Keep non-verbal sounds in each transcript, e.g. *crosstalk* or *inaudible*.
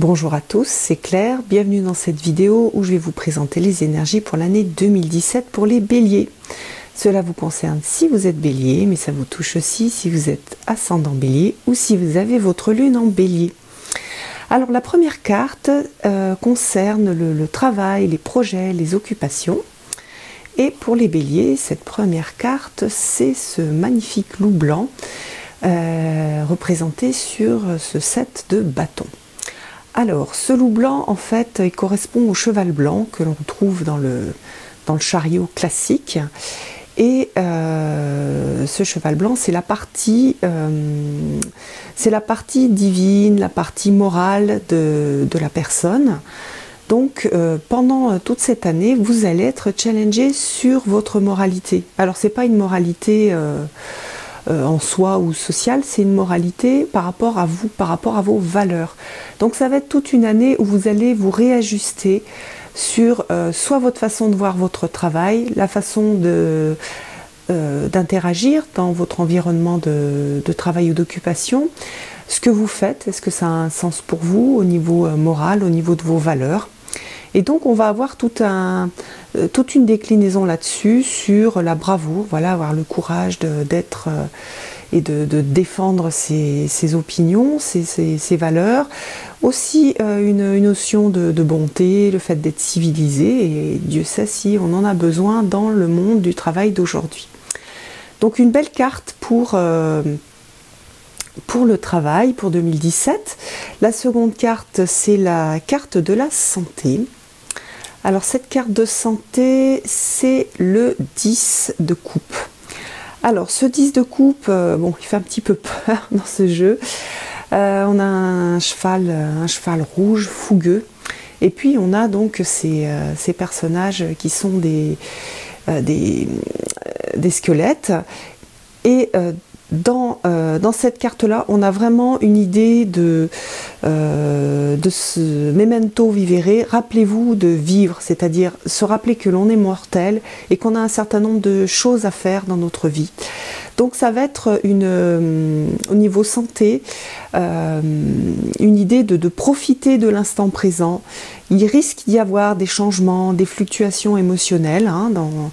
Bonjour à tous, c'est Claire, bienvenue dans cette vidéo où je vais vous présenter les énergies pour l'année 2017 pour les béliers. Cela vous concerne si vous êtes bélier, mais ça vous touche aussi si vous êtes ascendant bélier ou si vous avez votre lune en bélier. Alors la première carte euh, concerne le, travail, les projets, les occupations. Et pour les béliers, cette première carte, c'est ce magnifique loup blanc euh, représenté sur ce set de bâtons. Alors, ce loup blanc, en fait, il correspond au cheval blanc que l'on trouve dans le, dans le chariot classique. Et euh, ce cheval blanc, c'est la partie, euh, c'est la partie divine, la partie morale de, la personne. Donc, euh, pendant toute cette année, vous allez être challengé sur votre moralité. Alors, c'est pas une moralité euh, en soi ou sociale, c'est une moralité par rapport à vous, par rapport à vos valeurs. Donc ça va être toute une année où vous allez vous réajuster sur euh, soit votre façon de voir votre travail, la façon de euh, d'interagir dans votre environnement de, de travail ou d'occupation, ce que vous faites, est-ce que ça a un sens pour vous au niveau moral, au niveau de vos valeurs? Et donc on va avoir euh, toute une déclinaison là-dessus sur la bravoure, voilà, avoir le courage d'être euh, et de, défendre ses, opinions, ses, valeurs. Aussi euh, une, notion de, bonté, le fait d'être civilisé, et Dieu sait si on en a besoin dans le monde du travail d'aujourd'hui. Donc une belle carte pour, pour le travail pour 2017. La seconde carte, c'est la carte de la santé. Alors cette carte de santé, c'est le 10 de coupe. Alors ce 10 de coupe, euh, bon, il fait un petit peu peur *laughs* dans ce jeu. Euh, on a un cheval, un cheval rouge, fougueux. Et puis on a donc ces, euh, personnages qui sont des, des, des, squelettes. Et euh, dans, cette carte-là, on a vraiment une idée de, euh, de ce memento vivere. Rappelez-vous de vivre, c'est-à-dire se rappeler que l'on est mortel et qu'on a un certain nombre de choses à faire dans notre vie. Donc ça va être une, euh, au niveau santé, une idée de, profiter de l'instant présent. Il risque d'y avoir des changements, des fluctuations émotionnelles hein, dans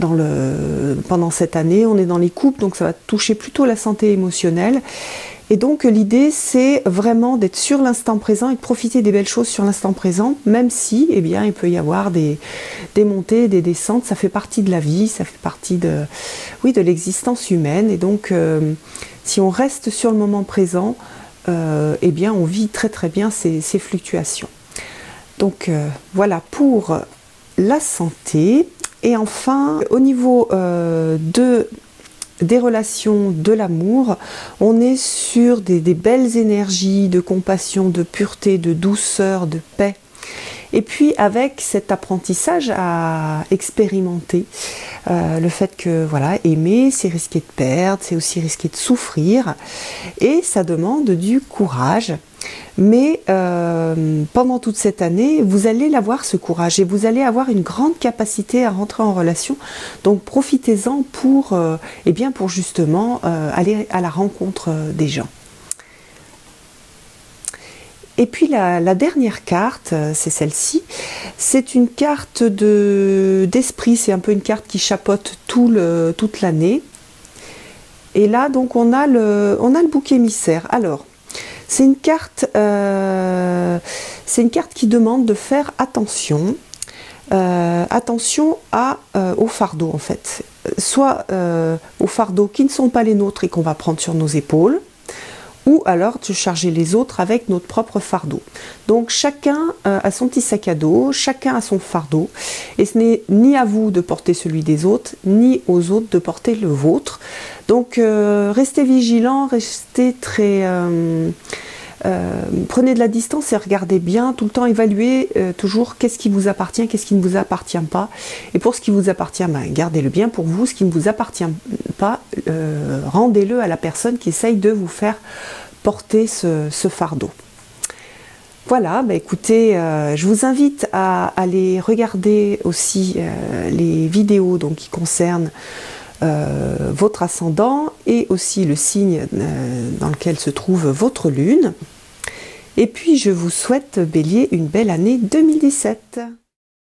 le, pendant cette année. On est dans les couples, donc ça va toucher plutôt la santé émotionnelle. Et donc l'idée, c'est vraiment d'être sur l'instant présent et de profiter des belles choses sur l'instant présent, même si, eh bien, il peut y avoir des, des, montées, des descentes. Ça fait partie de la vie, ça fait partie de, oui, de l'existence humaine. Et donc, euh, si on reste sur le moment présent, euh, eh bien, on vit très très bien ces, ces fluctuations. Donc euh, voilà pour la santé. Et enfin, au niveau euh, de, des relations, de l'amour, on est sur des, belles énergies de compassion, de pureté, de douceur, de paix. Et puis avec cet apprentissage à expérimenter, euh, le fait que voilà, aimer, c'est risquer de perdre, c'est aussi risquer de souffrir, et ça demande du courage. Mais euh, pendant toute cette année, vous allez avoir ce courage et vous allez avoir une grande capacité à rentrer en relation. Donc profitez-en pour, euh, eh bien pour justement euh, aller à la rencontre des gens. Et puis la, dernière carte, c'est celle-ci. C'est une carte d'esprit, c'est un peu une carte qui chapeaute toute l'année. Et là, donc, on a le, on a le bouc émissaire. Alors, c'est une carte, euh, c'est une carte qui demande de faire attention, euh, attention à, euh, aux fardeaux en fait, soit aux fardeaux qui ne sont pas les nôtres et qu'on va prendre sur nos épaules, ou alors de charger les autres avec notre propre fardeau. Donc chacun a son petit sac à dos, chacun a son fardeau, et ce n'est ni à vous de porter celui des autres, ni aux autres de porter le vôtre. Donc euh, restez vigilants, restez très... Euh, euh, prenez de la distance et regardez bien, tout le temps évaluez toujours qu'est-ce qui vous appartient, qu'est-ce qui ne vous appartient pas. Et pour ce qui vous appartient, ben, gardez-le bien pour vous. Ce qui ne vous appartient pas, rendez-le à la personne qui essaye de vous faire porter ce, fardeau. Voilà, ben, écoutez, je vous invite à aller regarder aussi les vidéos donc, qui concernent euh, votre ascendant et aussi le signe euh, dans lequel se trouve votre lune. Et puis je vous souhaite bélier une belle année 2017.